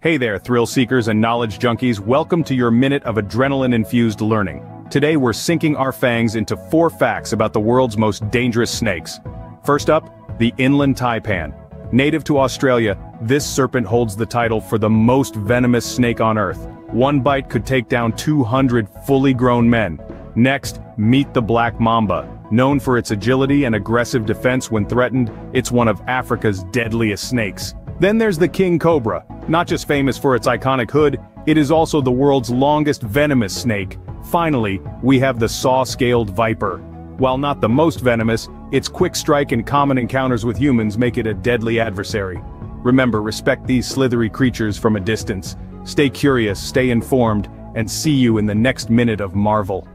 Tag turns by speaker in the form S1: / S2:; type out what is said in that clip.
S1: Hey there, thrill seekers and knowledge junkies, welcome to your minute of adrenaline-infused learning. Today we're sinking our fangs into four facts about the world's most dangerous snakes. First up, the inland taipan. Native to Australia, this serpent holds the title for the most venomous snake on Earth. One bite could take down 200 fully grown men. Next, meet the black mamba. Known for its agility and aggressive defense when threatened, it's one of Africa's deadliest snakes. Then there's the king cobra. Not just famous for its iconic hood, it is also the world's longest venomous snake. Finally, we have the saw-scaled viper. While not the most venomous, its quick strike and common encounters with humans make it a deadly adversary. Remember, respect these slithery creatures from a distance. Stay curious, stay informed, and see you in the next minute of Marvel.